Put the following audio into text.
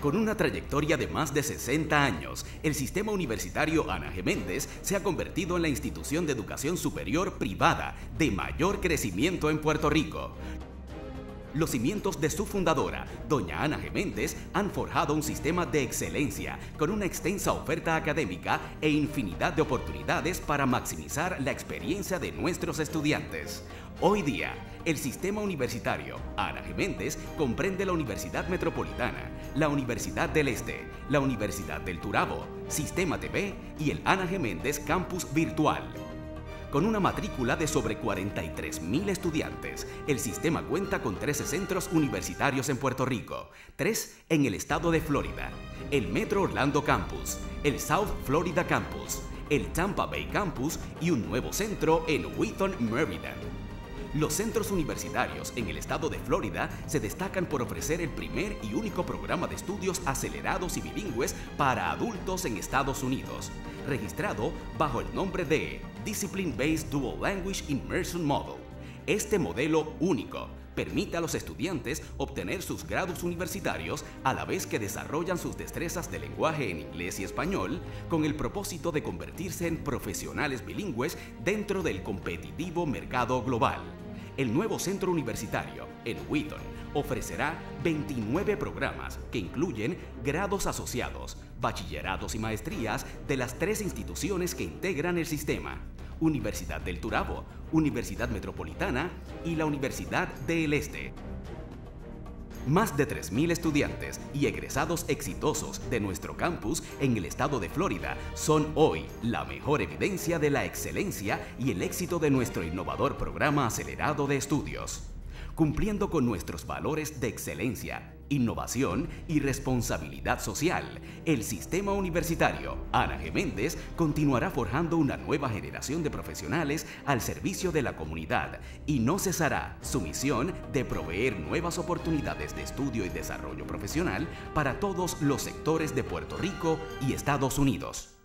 Con una trayectoria de más de 60 años, el sistema universitario Ana G. Méndez se ha convertido en la institución de educación superior privada de mayor crecimiento en Puerto Rico. Los cimientos de su fundadora, doña Ana G. Méndez, han forjado un sistema de excelencia con una extensa oferta académica e infinidad de oportunidades para maximizar la experiencia de nuestros estudiantes. Hoy día, el sistema universitario Ana Méndez comprende la Universidad Metropolitana, la Universidad del Este, la Universidad del Turabo, Sistema TV y el Ana Méndez Campus Virtual. Con una matrícula de sobre 43.000 estudiantes, el sistema cuenta con 13 centros universitarios en Puerto Rico, 3 en el estado de Florida, el Metro Orlando Campus, el South Florida Campus, el Tampa Bay Campus y un nuevo centro en Wheaton, Maryland. Los centros universitarios en el estado de Florida se destacan por ofrecer el primer y único programa de estudios acelerados y bilingües para adultos en Estados Unidos, registrado bajo el nombre de Discipline Based Dual Language Immersion Model. Este modelo único permite a los estudiantes obtener sus grados universitarios a la vez que desarrollan sus destrezas de lenguaje en inglés y español con el propósito de convertirse en profesionales bilingües dentro del competitivo mercado global. El nuevo centro universitario en Wheaton ofrecerá 29 programas que incluyen grados asociados, bachilleratos y maestrías de las tres instituciones que integran el sistema. Universidad del Turabo, Universidad Metropolitana y la Universidad del Este. Más de 3.000 estudiantes y egresados exitosos de nuestro campus en el estado de Florida son hoy la mejor evidencia de la excelencia y el éxito de nuestro innovador programa acelerado de estudios. Cumpliendo con nuestros valores de excelencia, innovación y responsabilidad social, el sistema universitario Ana G. Méndez continuará forjando una nueva generación de profesionales al servicio de la comunidad y no cesará su misión de proveer nuevas oportunidades de estudio y desarrollo profesional para todos los sectores de Puerto Rico y Estados Unidos.